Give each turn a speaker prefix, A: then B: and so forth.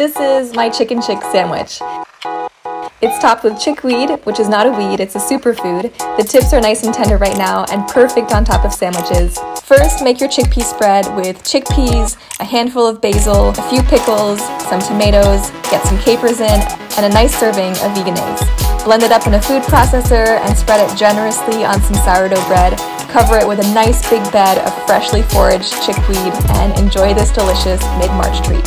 A: This is my chicken chick sandwich. It's topped with chickweed, which is not a weed, it's a superfood. The tips are nice and tender right now and perfect on top of sandwiches. First, make your chickpea spread with chickpeas, a handful of basil, a few pickles, some tomatoes, get some capers in, and a nice serving of veganaise. Blend it up in a food processor and spread it generously on some sourdough bread. Cover it with a nice big bed of freshly foraged chickweed and enjoy this delicious mid-March treat.